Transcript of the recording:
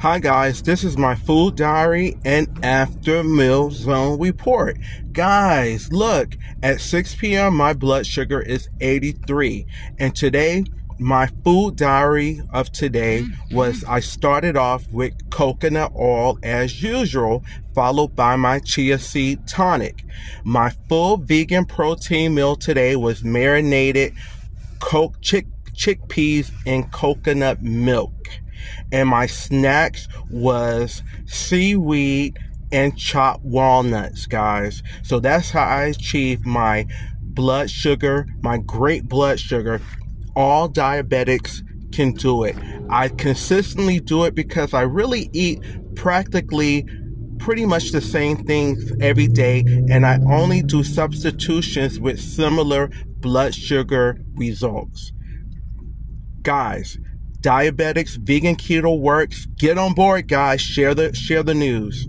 Hi guys, this is my food diary and after meal zone report. Guys, look, at 6 p.m. my blood sugar is 83 and today my food diary of today was mm-hmm. I started off with coconut oil as usual, followed by my chia seed tonic. My full vegan protein meal today was marinated coke chick chickpeas in coconut milk and my snacks was seaweed and chopped walnuts, guys. So that's how I achieved my blood sugar, my great blood sugar. All diabetics can do it. I consistently do it because I really eat practically pretty much the same things every day and I only do substitutions with similar blood sugar results. Guys, diabetics, vegan keto works. Get on board, guys. Share the share the news.